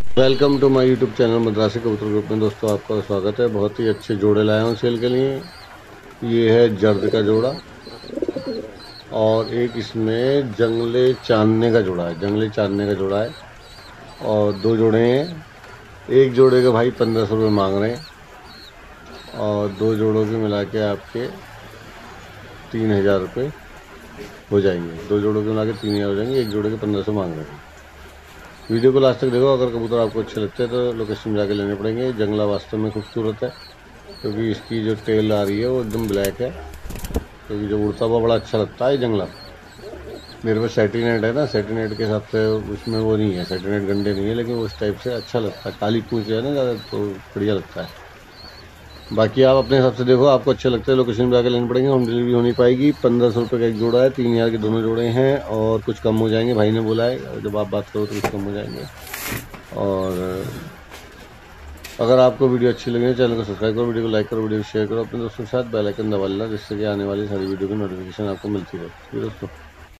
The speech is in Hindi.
Welcome to my YouTube channel Madrasi Kabutar group में। दोस्तों, आपका स्वागत है। बहुत ही अच्छे जोड़े लाए हूँ सेल के लिए। ये है जर्द का जोड़ा और एक इसमें जंगले चांदने का जोड़ा है। जंगले चांदने का जोड़ा है और दो जोड़े हैं। एक जोड़े के भाई पंद्रह सौ रुपये मांग रहे हैं और दो जोड़ों के मिला के आपके तीन हज़ार रुपये हो जाएँगे। दो जोड़ों के मिला के तीन हज़ार हो जाएँगे। एक जोड़े के पंद्रह सौ मांग रहे हैं। वीडियो को लास्ट तक देखो, अगर कबूतर आपको अच्छे लगते हैं तो लोकेशन जाके लेने पड़ेंगे। जंगला वास्तव में खूबसूरत है, क्योंकि इसकी जो टेल आ रही है वो एकदम ब्लैक है, क्योंकि जो उड़ता हुआ बड़ा अच्छा लगता है जंगला। मेरे पास सेटिनेट है ना सेटिनेट के हिसाब से उसमें वो नहीं है सेटिनेट गंडे नहीं है, लेकिन उस टाइप से अच्छा लगता है। काली पूछ है ना, ज़्यादा तो बढ़िया लगता है। बाकी आप अपने हिसाब से देखो, आपको अच्छे लगते हैं लोकेशन पे आके लेने पड़ेंगे होम डिलीवरी होनी पाएगी। पंद्रह सौ रुपये का एक जोड़ा है, तीन हज़ार के दोनों जोड़े हैं और कुछ कम हो जाएँगे। भाई ने बोला है, जब आप बात करो तो कुछ कम हो जाएँगे। और, अगर आपको वीडियो अच्छी लगे चैनल को सब्सक्राइब करो, वीडियो को लाइक करो, वीडियो को शेयर करो, अपने दोस्तों के साथ बेल आइकन दबा लेना, जिससे कि आने वाली सारी वीडियो की नोटिफिकेशन आपको मिलती रहे। दोस्तों।